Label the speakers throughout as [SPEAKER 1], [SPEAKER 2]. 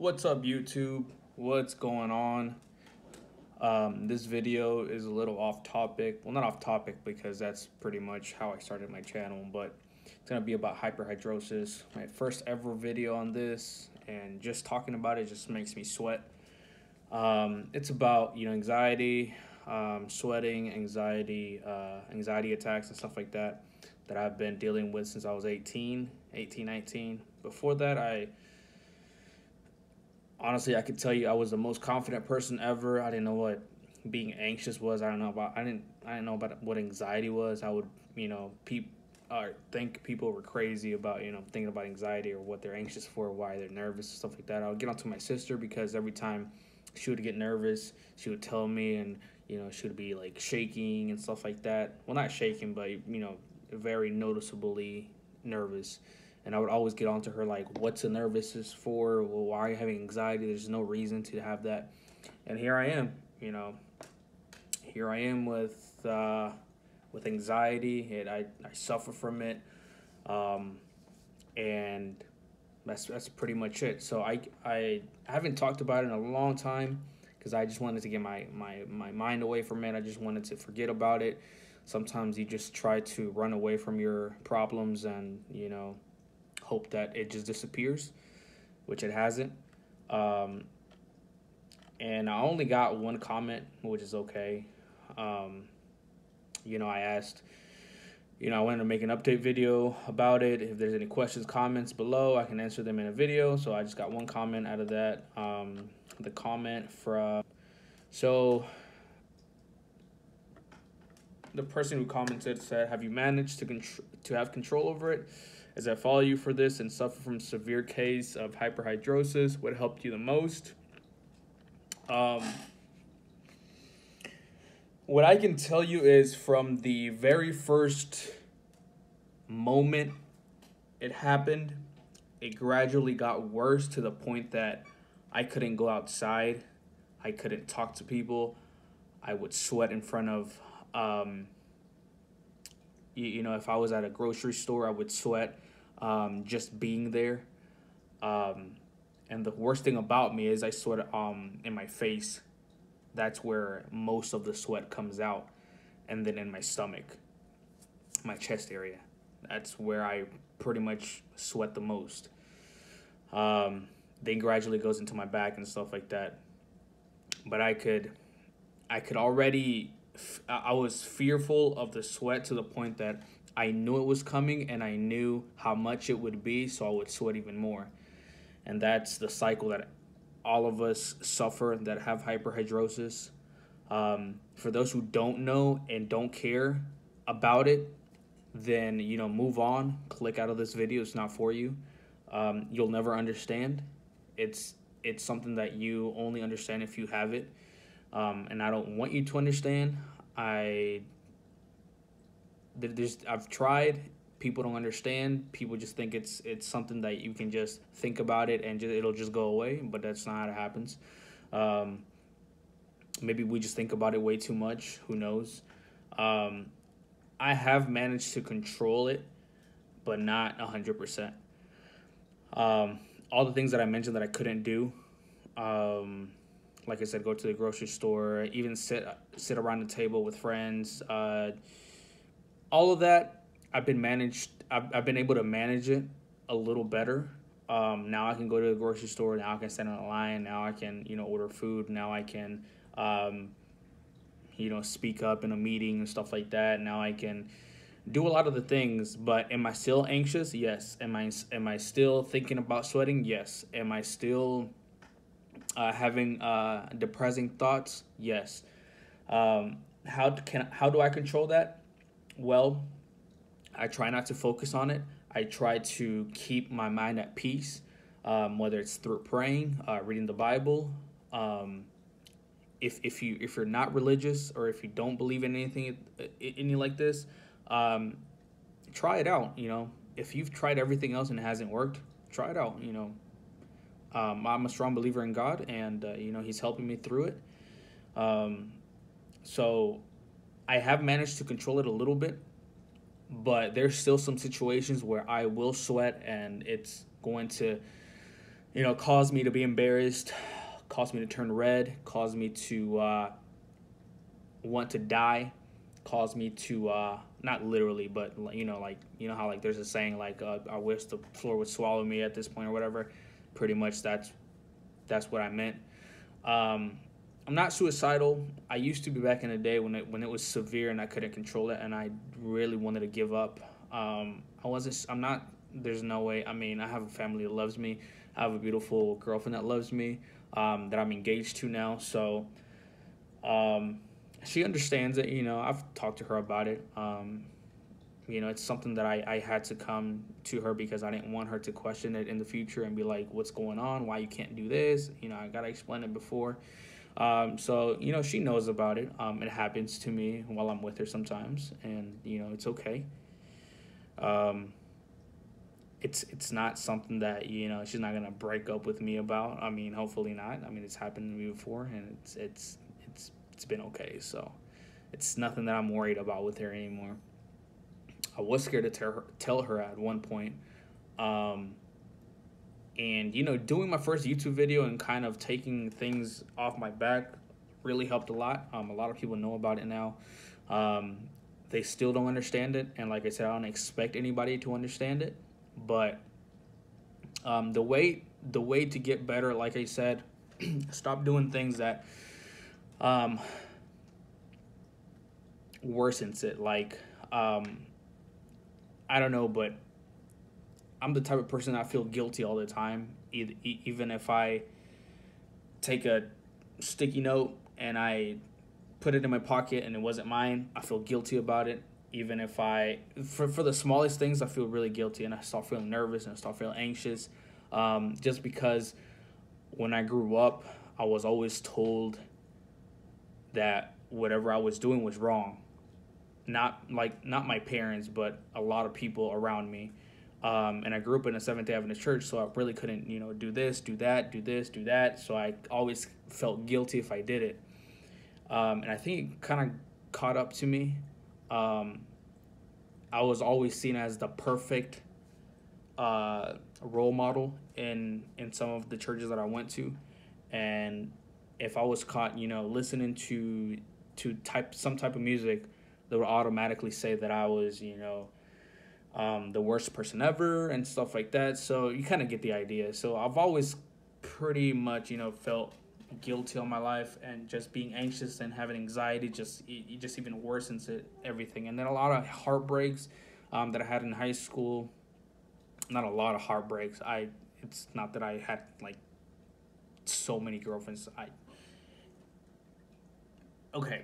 [SPEAKER 1] What's up, YouTube? What's going on? Um, this video is a little off topic. Well, not off topic because that's pretty much how I started my channel, but it's gonna be about hyperhidrosis. My first ever video on this, and just talking about it just makes me sweat. Um, it's about you know anxiety, um, sweating, anxiety, uh, anxiety attacks, and stuff like that that I've been dealing with since I was 18, 18, 19. Before that, I honestly I could tell you I was the most confident person ever. I didn't know what being anxious was. I don't know about I didn't I didn't know about what anxiety was. I would you know peep or uh, think people were crazy about you know thinking about anxiety or what they're anxious for, why they're nervous, stuff like that. I would get onto my sister because every time she would get nervous, she would tell me, and you know she would be like shaking and stuff like that. Well, not shaking, but you know very noticeably nervous. And I would always get onto her like, "What's the nervousness for? Well, why are you having anxiety? There's no reason to have that." And here I am, you know, here I am with uh, with anxiety, and I, I suffer from it, um, and that's that's pretty much it. So I I haven't talked about it in a long time because I just wanted to get my, my my mind away from it. I just wanted to forget about it. Sometimes you just try to run away from your problems and you know hope that it just disappears, which it hasn't. Um, and I only got one comment, which is okay. Um, you know, I asked, you know, I wanted to make an update video about it. If there's any questions, comments below, I can answer them in a video. So I just got one comment out of that. Um, the comment from, so the person who commented said, "Have you managed to to have control over it? As I follow you for this and suffer from severe case of hyperhidrosis, what helped you the most?" Um, what I can tell you is from the very first moment it happened, it gradually got worse to the point that I couldn't go outside, I couldn't talk to people, I would sweat in front of um, you, you, know, if I was at a grocery store, I would sweat um, just being there. Um, and the worst thing about me is I sweat um, in my face. That's where most of the sweat comes out. And then in my stomach, my chest area. That's where I pretty much sweat the most. Um, then gradually goes into my back and stuff like that. But I could, I could already I was fearful of the sweat to the point that I knew it was coming and I knew how much it would be, so I would sweat even more. And that's the cycle that all of us suffer that have hyperhidrosis. Um, for those who don't know and don't care about it, then you know move on. Click out of this video. It's not for you. Um, you'll never understand. It's it's something that you only understand if you have it um, and I don't want you to understand. I there's I've tried. People don't understand. People just think it's it's something that you can just think about it and just, it'll just go away. But that's not how it happens. Um, maybe we just think about it way too much. Who knows? Um, I have managed to control it, but not hundred percent. Um, all the things that I mentioned that I couldn't do. Um, like I said, go to the grocery store, even sit sit around the table with friends. Uh, all of that, I've been managed. I've, I've been able to manage it a little better. Um, now I can go to the grocery store. Now I can stand in a line. Now I can you know order food. Now I can um, you know speak up in a meeting and stuff like that. Now I can do a lot of the things. But am I still anxious? Yes. Am I am I still thinking about sweating? Yes. Am I still uh, having uh, depressing thoughts, yes. Um, how can how do I control that? Well, I try not to focus on it. I try to keep my mind at peace, um, whether it's through praying, uh, reading the Bible. Um, if if you if you're not religious or if you don't believe in anything any like this, um, try it out. You know, if you've tried everything else and it hasn't worked, try it out. You know, um, I'm a strong believer in God, and uh, you know He's helping me through it. Um, so I have managed to control it a little bit, but there's still some situations where I will sweat, and it's going to you know, cause me to be embarrassed, cause me to turn red, cause me to uh, want to die, cause me to uh, not literally, but you know, like you know how like there's a saying like uh, I wish the floor would swallow me at this point or whatever. Pretty much that's that's what I meant. Um, I'm not suicidal. I used to be back in the day when it when it was severe and I couldn't control it and I really wanted to give up. Um, I wasn't. I'm not. There's no way. I mean, I have a family that loves me. I have a beautiful girlfriend that loves me. Um, that I'm engaged to now. So, um, she understands it. You know, I've talked to her about it. You know, it's something that I, I had to come to her because I didn't want her to question it in the future and be like, what's going on? Why you can't do this? You know, I got to explain it before. Um, so, you know, she knows about it. Um, it happens to me while I'm with her sometimes, and, you know, it's okay. Um, it's it's not something that you know she's not gonna break up with me about. I mean, hopefully not. I mean, it's happened to me before, and it's it's it's it's been okay. So it's nothing that I'm worried about with her anymore. I was scared to tell her, tell her at one point. Um, and, you know, doing my first YouTube video and kind of taking things off my back really helped a lot. Um, a lot of people know about it now. Um, they still don't understand it. And like I said, I don't expect anybody to understand it. But um, the way the way to get better, like I said, stop doing things that um, worsens it. Like, um, I don't know, but I'm the type of person I feel guilty all the time. Even if I take a sticky note and I put it in my pocket and it wasn't mine, I feel guilty about it. Even if I, for, for the smallest things, I feel really guilty and I start feeling nervous and I start feeling anxious. Um, just because when I grew up, I was always told that whatever I was doing was wrong. Not like not my parents, but a lot of people around me. Um, and I grew up in a Seventh Day Adventist church, so I really couldn't, you know, do this, do that, do this, do that. So I always felt guilty if I did it. Um, and I think it kind of caught up to me. Um, I was always seen as the perfect uh, role model in in some of the churches that I went to, and if I was caught, you know, listening to to type some type of music, they would automatically say that I was, you know, um, the worst person ever and stuff like that. So you kind of get the idea. So I've always pretty much, you know, felt guilty all my life and just being anxious and having anxiety just it, just even worsens it everything. And then a lot of heartbreaks um, that I had in high school. Not a lot of heartbreaks. I it's not that I had like so many girlfriends. I okay.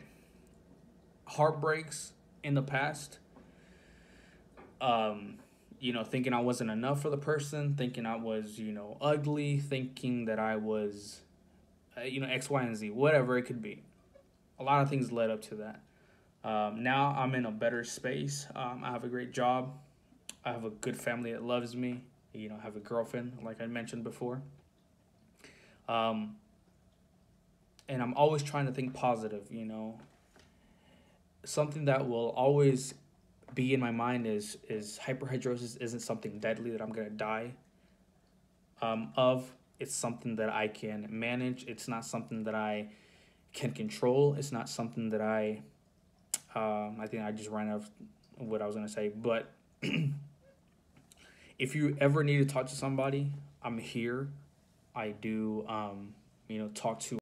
[SPEAKER 1] Heartbreaks in the past um, you know, thinking I wasn't enough for the person, thinking I was, you know, ugly, thinking that I was, uh, you know, X, Y, and Z, whatever it could be. A lot of things led up to that. Um, now I'm in a better space. Um, I have a great job. I have a good family that loves me. You know, I have a girlfriend, like I mentioned before. Um, and I'm always trying to think positive, you know. Something that will always be in my mind is is hyperhidrosis isn't something deadly that I'm gonna die um, of. It's something that I can manage. It's not something that I can control. It's not something that I. Um, I think I just ran out of what I was gonna say, but if you ever need to talk to somebody, I'm here. I do, um, you know, talk to